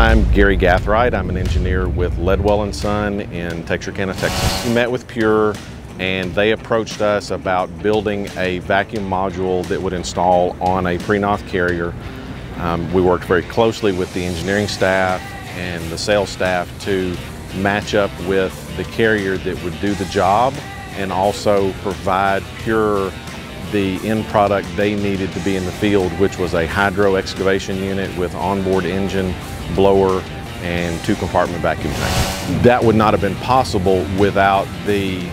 I'm Garry Gathright. I'm an engineer with Ledwell & Son in Texarkana, Texas. We met with Pure and they approached us about building a vacuum module that would install on a Prinoth carrier. Um, we worked very closely with the engineering staff and the sales staff to match up with the carrier that would do the job and also provide Pure the end product they needed to be in the field, which was a hydro excavation unit with onboard engine, blower, and two compartment vacuum tank. That would not have been possible without the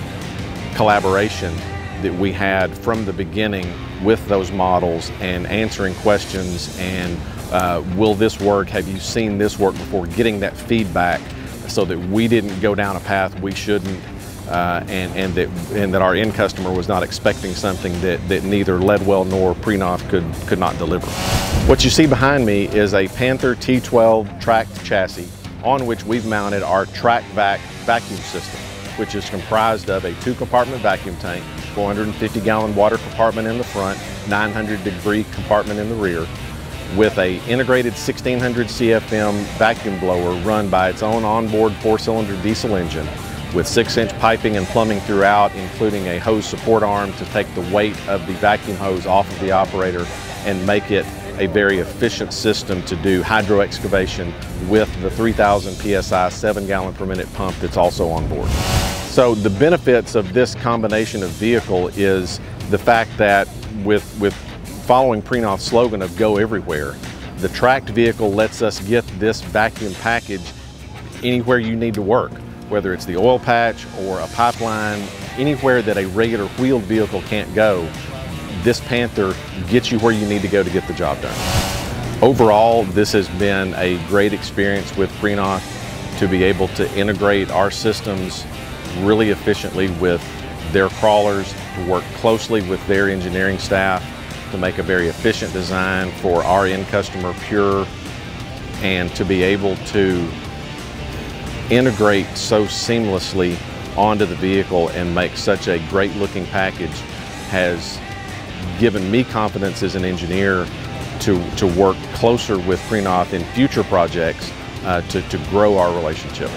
collaboration that we had from the beginning with those models and answering questions and uh, will this work, have you seen this work before, getting that feedback so that we didn't go down a path we shouldn't uh, and, and, that, and that our end customer was not expecting something that, that neither Ledwell nor Prinoth could, could not deliver. What you see behind me is a Panther T12 tracked chassis on which we've mounted our TrakVac vacuum system, which is comprised of a two compartment vacuum tank, 450 gallon water compartment in the front, 900 degree compartment in the rear, with a integrated 1600 CFM vacuum blower run by its own onboard four cylinder diesel engine with six inch piping and plumbing throughout, including a hose support arm to take the weight of the vacuum hose off of the operator and make it a very efficient system to do hydro excavation with the 3000 PSI seven gallon per minute pump that's also on board. So the benefits of this combination of vehicle is the fact that with, with following Prinoth's slogan of go everywhere, the tracked vehicle lets us get this vacuum package anywhere you need to work whether it's the oil patch or a pipeline, anywhere that a regular wheeled vehicle can't go, this Panther gets you where you need to go to get the job done. Overall, this has been a great experience with Prinoth to be able to integrate our systems really efficiently with their crawlers, to work closely with their engineering staff to make a very efficient design for our end customer, Pure, and to be able to integrate so seamlessly onto the vehicle and make such a great looking package has given me confidence as an engineer to, to work closer with Prinoth in future projects uh, to, to grow our relationship.